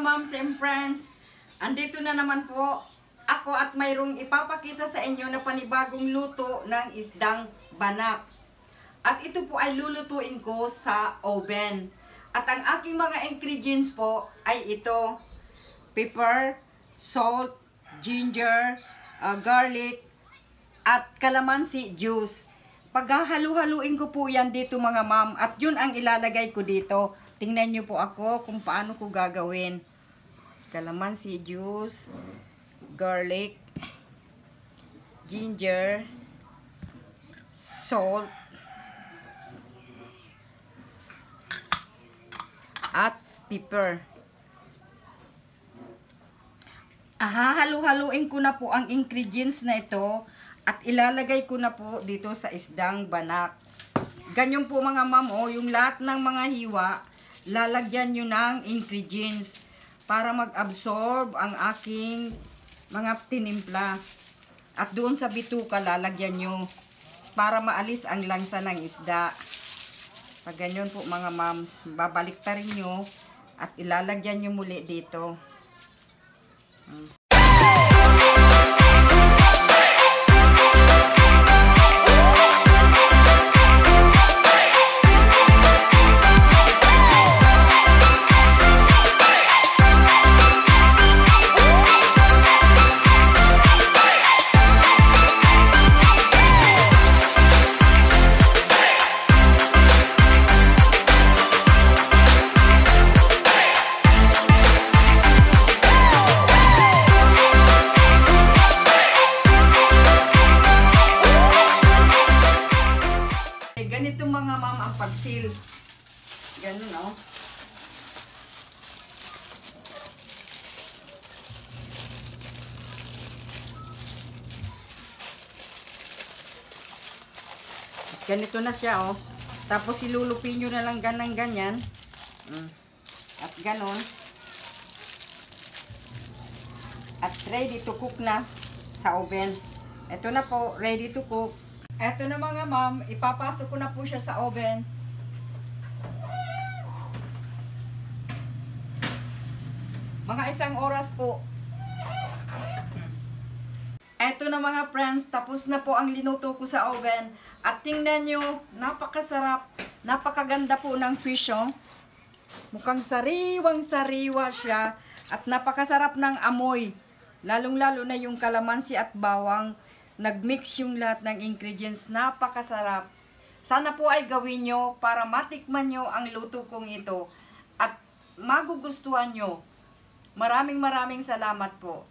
morning friends! Andito na naman po ako at mayroong ipapakita sa inyo na panibagong luto ng isdang banak. At ito po ay lulutuin ko sa oven. At ang aking mga ingredients po ay ito. Pepper, salt, ginger, uh, garlic, at calamansi juice. Paghahalu-haluin ko po yan dito mga ma'am at yun ang ilalagay ko dito. Tingnan nyo po ako kung paano ko gagawin calamansi juice, garlic, ginger, salt, at pepper. Hahalu-haluin ko na po ang ingredients na ito at ilalagay ko na po dito sa isdang banak. Ganyan po mga ma'am, oh, yung lahat ng mga hiwa, lalagyan nyo ng ingredients para mag-absorb ang aking mga tinimpla. At doon sa bituka lalagyan nyo para maalis ang langsa ng isda. Pag ganyan po mga moms, babalik ta rin nyo at ilalagyan nyo muli dito. Pagsil. Ganun, oh. Ganito na siya, oh. Tapos ilulupin nyo na lang ganang ganyan. Mm. At ganon. At ready to cook na sa oven. Ito na po, ready to cook. Eto na mga ma'am, ipapasok ko na po siya sa oven. Mga isang oras po. Eto na mga friends, tapos na po ang linuto ko sa oven. At tingnan nyo, napakasarap, napakaganda po ng fish oh. Mukhang sariwang sariwa siya. At napakasarap ng amoy. Lalong-lalo na yung kalamansi at bawang nagmix yung lahat ng ingredients. Napakasarap. Sana po ay gawin nyo para matikman nyo ang luto kong ito at magugustuhan nyo. Maraming maraming salamat po.